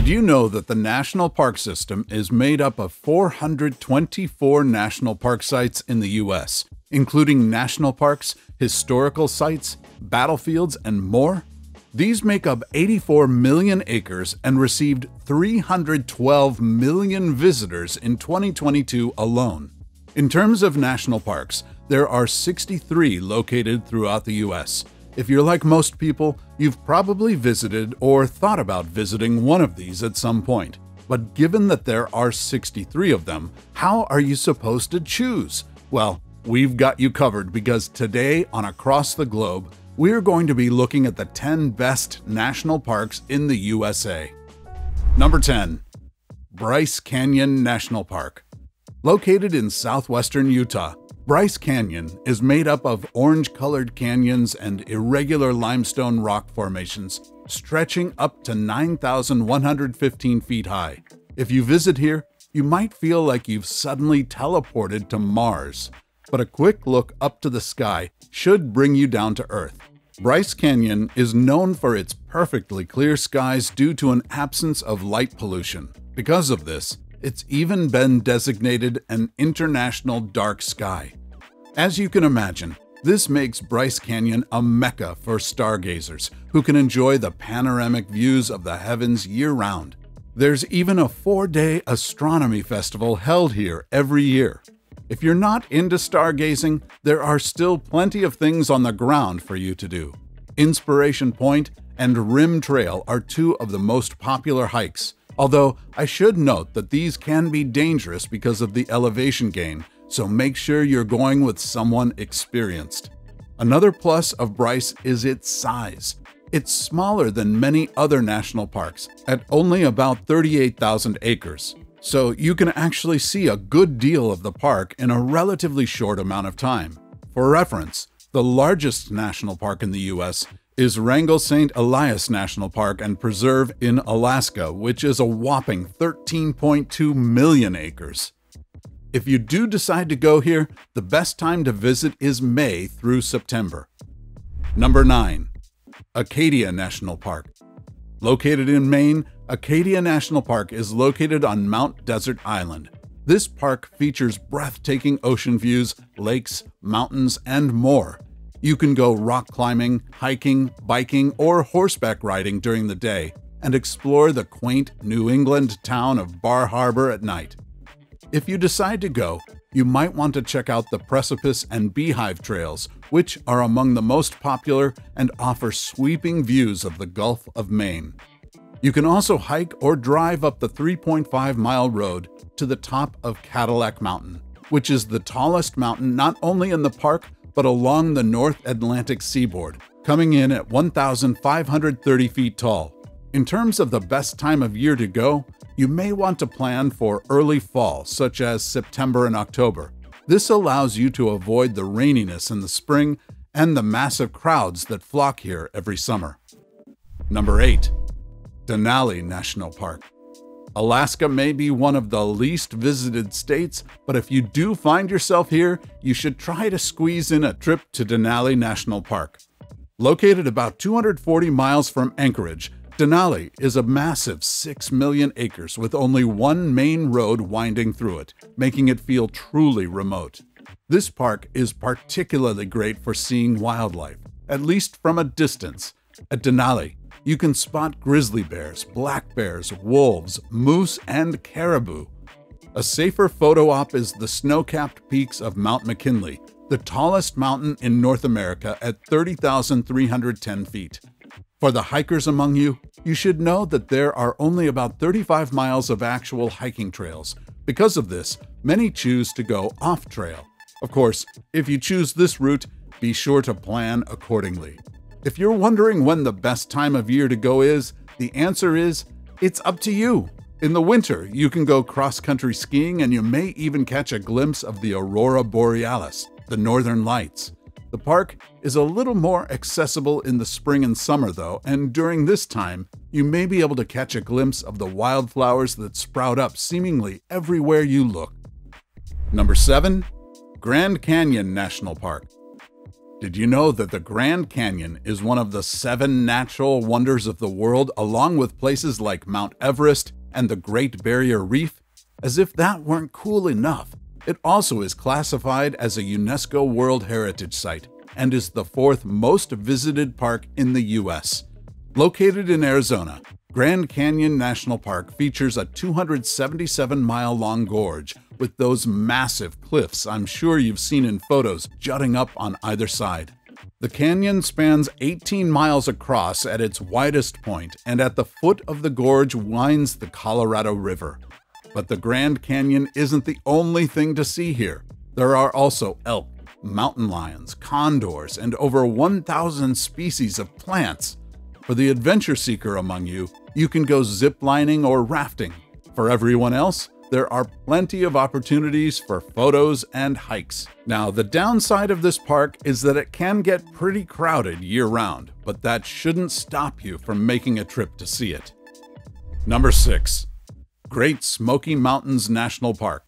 Did you know that the national park system is made up of 424 national park sites in the U.S., including national parks, historical sites, battlefields, and more? These make up 84 million acres and received 312 million visitors in 2022 alone. In terms of national parks, there are 63 located throughout the U.S. If you're like most people, you've probably visited or thought about visiting one of these at some point. But given that there are 63 of them, how are you supposed to choose? Well, we've got you covered because today on Across the Globe, we're going to be looking at the 10 best national parks in the USA. Number 10 Bryce Canyon National Park. Located in southwestern Utah, Bryce Canyon is made up of orange colored canyons and irregular limestone rock formations stretching up to 9,115 feet high. If you visit here, you might feel like you've suddenly teleported to Mars, but a quick look up to the sky should bring you down to Earth. Bryce Canyon is known for its perfectly clear skies due to an absence of light pollution. Because of this, it's even been designated an international dark sky. As you can imagine, this makes Bryce Canyon a mecca for stargazers who can enjoy the panoramic views of the heavens year round. There's even a four day astronomy festival held here every year. If you're not into stargazing, there are still plenty of things on the ground for you to do. Inspiration Point and Rim Trail are two of the most popular hikes, although I should note that these can be dangerous because of the elevation gain, so make sure you're going with someone experienced. Another plus of Bryce is its size. It's smaller than many other national parks, at only about 38,000 acres, so you can actually see a good deal of the park in a relatively short amount of time. For reference, the largest national park in the US is Wrangell St. Elias National Park and Preserve in Alaska, which is a whopping 13.2 million acres. If you do decide to go here, the best time to visit is May through September. Number 9. Acadia National Park. Located in Maine, Acadia National Park is located on Mount Desert Island. This park features breathtaking ocean views, lakes, mountains, and more. You can go rock climbing, hiking, biking, or horseback riding during the day and explore the quaint New England town of Bar Harbor at night. If you decide to go, you might want to check out the Precipice and Beehive trails, which are among the most popular and offer sweeping views of the Gulf of Maine. You can also hike or drive up the 3.5 mile road to the top of Cadillac Mountain, which is the tallest mountain not only in the park but along the North Atlantic seaboard, coming in at 1,530 feet tall. In terms of the best time of year to go, you may want to plan for early fall, such as September and October. This allows you to avoid the raininess in the spring and the massive crowds that flock here every summer. Number 8. Denali National Park. Alaska may be one of the least visited states, but if you do find yourself here, you should try to squeeze in a trip to Denali National Park. Located about 240 miles from Anchorage, Denali is a massive 6 million acres with only one main road winding through it, making it feel truly remote. This park is particularly great for seeing wildlife, at least from a distance. At Denali, you can spot grizzly bears, black bears, wolves, moose, and caribou. A safer photo op is the snow capped peaks of Mount McKinley, the tallest mountain in North America at 30,310 feet. For the hikers among you, you should know that there are only about 35 miles of actual hiking trails. Because of this, many choose to go off trail. Of course, if you choose this route, be sure to plan accordingly. If you're wondering when the best time of year to go is, the answer is it's up to you. In the winter, you can go cross country skiing and you may even catch a glimpse of the aurora borealis, the northern lights. The park is a little more accessible in the spring and summer, though, and during this time, you may be able to catch a glimpse of the wildflowers that sprout up seemingly everywhere you look. Number 7. Grand Canyon National Park. Did you know that the Grand Canyon is one of the seven natural wonders of the world, along with places like Mount Everest and the Great Barrier Reef? As if that weren't cool enough, it also is classified as a UNESCO World Heritage Site and is the fourth most visited park in the U.S. Located in Arizona, Grand Canyon National Park features a 277 mile long gorge with those massive cliffs I'm sure you've seen in photos jutting up on either side. The canyon spans 18 miles across at its widest point, and at the foot of the gorge winds the Colorado River. But the Grand Canyon isn't the only thing to see here. There are also elk, mountain lions, condors, and over 1,000 species of plants. For the adventure seeker among you, you can go ziplining or rafting. For everyone else, there are plenty of opportunities for photos and hikes. Now, the downside of this park is that it can get pretty crowded year round, but that shouldn't stop you from making a trip to see it. Number 6. Great Smoky Mountains National Park.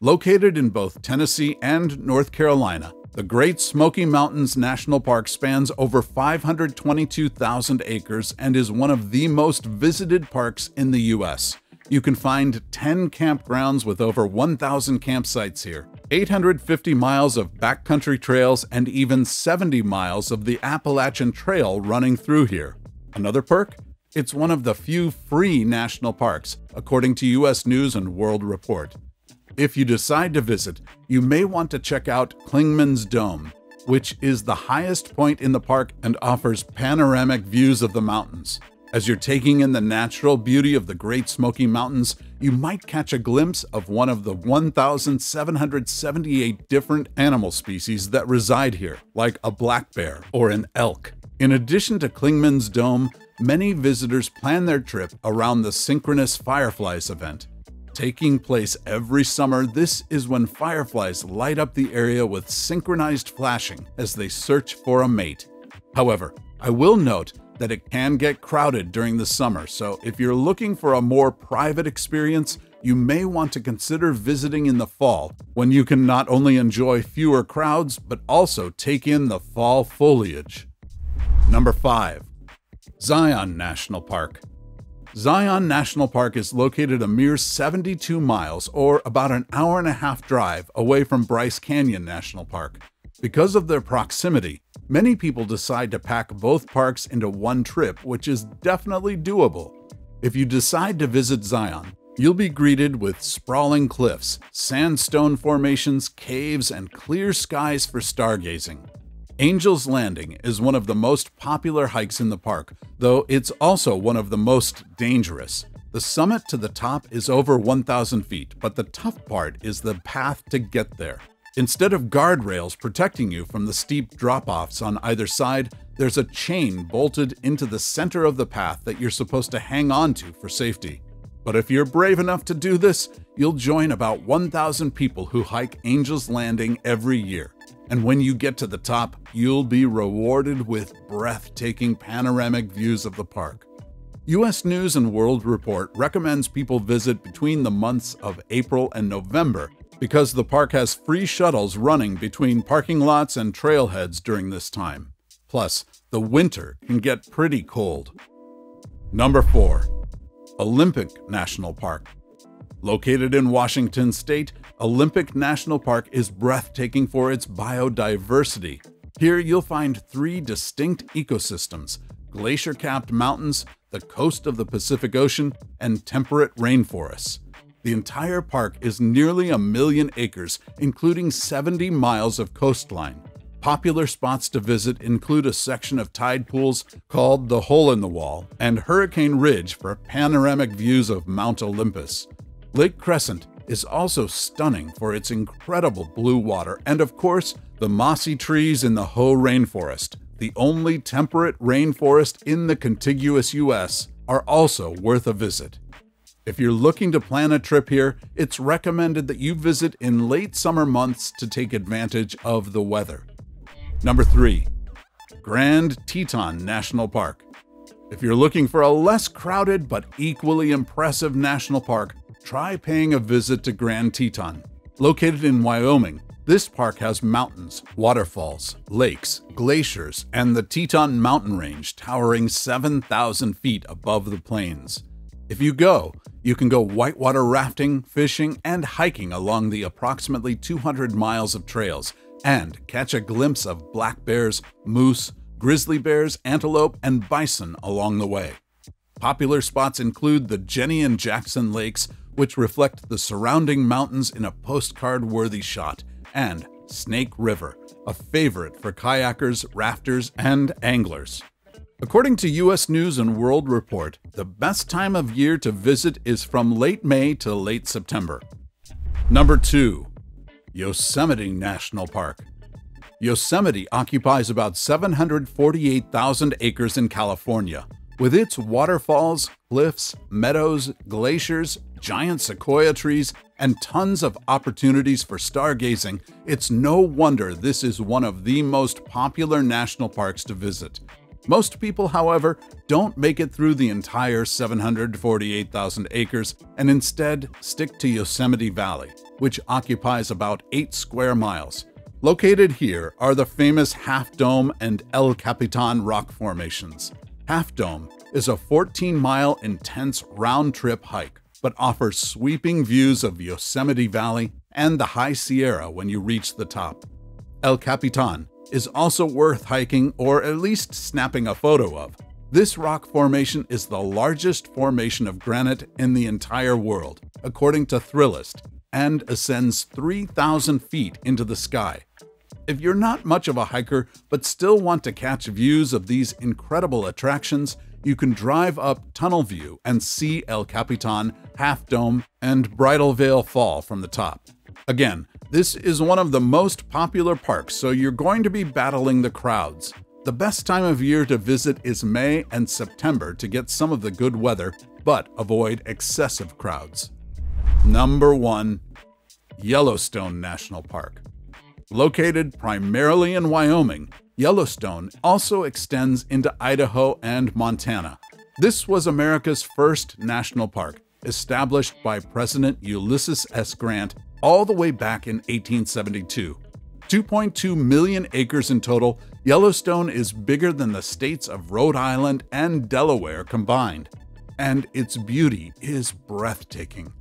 Located in both Tennessee and North Carolina, the Great Smoky Mountains National Park spans over 522,000 acres and is one of the most visited parks in the U.S. You can find 10 campgrounds with over 1,000 campsites here, 850 miles of backcountry trails, and even 70 miles of the Appalachian Trail running through here. Another perk? It's one of the few free national parks, according to U.S. News and World Report. If you decide to visit, you may want to check out Clingman's Dome, which is the highest point in the park and offers panoramic views of the mountains. As you're taking in the natural beauty of the Great Smoky Mountains, you might catch a glimpse of one of the 1,778 different animal species that reside here, like a black bear or an elk. In addition to Clingman's Dome, many visitors plan their trip around the Synchronous Fireflies event. Taking place every summer, this is when fireflies light up the area with synchronized flashing as they search for a mate. However, I will note that it can get crowded during the summer, so if you're looking for a more private experience, you may want to consider visiting in the fall, when you can not only enjoy fewer crowds, but also take in the fall foliage. Number 5. Zion National Park. Zion National Park is located a mere 72 miles, or about an hour and a half drive, away from Bryce Canyon National Park. Because of their proximity, many people decide to pack both parks into one trip, which is definitely doable. If you decide to visit Zion, you'll be greeted with sprawling cliffs, sandstone formations, caves, and clear skies for stargazing. Angel's Landing is one of the most popular hikes in the park, though it's also one of the most dangerous. The summit to the top is over 1,000 feet, but the tough part is the path to get there. Instead of guardrails protecting you from the steep drop offs on either side, there's a chain bolted into the center of the path that you're supposed to hang on to for safety. But if you're brave enough to do this, you'll join about 1,000 people who hike Angel's Landing every year. And when you get to the top, you'll be rewarded with breathtaking panoramic views of the park. US News and World Report recommends people visit between the months of April and November because the park has free shuttles running between parking lots and trailheads during this time. Plus, the winter can get pretty cold. Number 4. Olympic National Park. Located in Washington state, Olympic National Park is breathtaking for its biodiversity. Here you'll find three distinct ecosystems glacier capped mountains, the coast of the Pacific Ocean, and temperate rainforests. The entire park is nearly a million acres, including 70 miles of coastline. Popular spots to visit include a section of tide pools called the Hole in the Wall and Hurricane Ridge for panoramic views of Mount Olympus. Lake Crescent is also stunning for its incredible blue water and, of course, the mossy trees in the Hoh Rainforest, the only temperate rainforest in the contiguous U.S., are also worth a visit. If you're looking to plan a trip here, it's recommended that you visit in late summer months to take advantage of the weather. Number 3. Grand Teton National Park. If you're looking for a less crowded but equally impressive national park, try paying a visit to Grand Teton. Located in Wyoming, This park has mountains, waterfalls, lakes, glaciers, and the Teton mountain range towering 7,000 feet above the plains. If you go, you can go whitewater rafting, fishing, and hiking along the approximately 200 miles of trails and catch a glimpse of black bears, moose, grizzly bears, antelope, and bison along the way. Popular spots include the Jenny and Jackson Lakes, which reflect the surrounding mountains in a postcard worthy shot, and Snake River, a favorite for kayakers, rafters, and anglers. According to US News and World Report, the best time of year to visit is from late May to late September. Number 2. Yosemite National Park. Yosemite occupies about 748,000 acres in California. With its waterfalls, cliffs, meadows, glaciers, giant sequoia trees, and tons of opportunities for stargazing, it's no wonder this is one of the most popular national parks to visit. Most people, however, don't make it through the entire 748,000 acres and instead stick to Yosemite Valley, which occupies about 8 square miles. Located here are the famous Half Dome and El Capitan rock formations. Half Dome is a 14 mile intense round trip hike, but offers sweeping views of Yosemite Valley and the High Sierra when you reach the top. El Capitan is also worth hiking or at least snapping a photo of. This rock formation is the largest formation of granite in the entire world, according to Thrillist, and ascends 3,000 feet into the sky. If you're not much of a hiker but still want to catch views of these incredible attractions, you can drive up Tunnel View and see El Capitan, Half Dome, and Bridal Veil Fall from the top. Again, this is one of the most popular parks, so you're going to be battling the crowds. The best time of year to visit is May and September to get some of the good weather, but avoid excessive crowds. Number 1 Yellowstone National Park. Located primarily in Wyoming, Yellowstone also extends into Idaho and Montana. This was America's first national park, established by President Ulysses S. Grant all the way back in 1872. 2.2 million acres in total, Yellowstone is bigger than the states of Rhode Island and Delaware combined. And its beauty is breathtaking.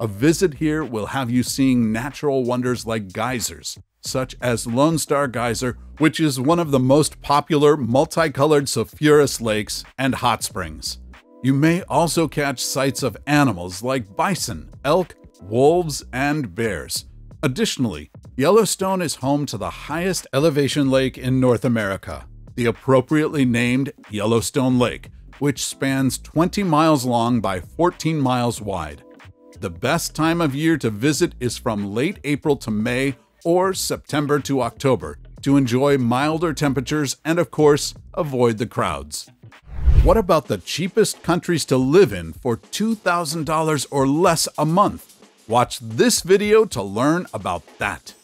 A visit here will have you seeing natural wonders like geysers, such as Lone Star Geyser, which is one of the most popular multicolored sulfurous lakes and hot springs. You may also catch sights of animals like bison, elk, wolves, and bears. Additionally, Yellowstone is home to the highest elevation lake in North America, the appropriately named Yellowstone Lake, which spans 20 miles long by 14 miles wide. The best time of year to visit is from late April to May or September to October to enjoy milder temperatures and, of course, avoid the crowds. What about the cheapest countries to live in for $2,000 or less a month? Watch this video to learn about that.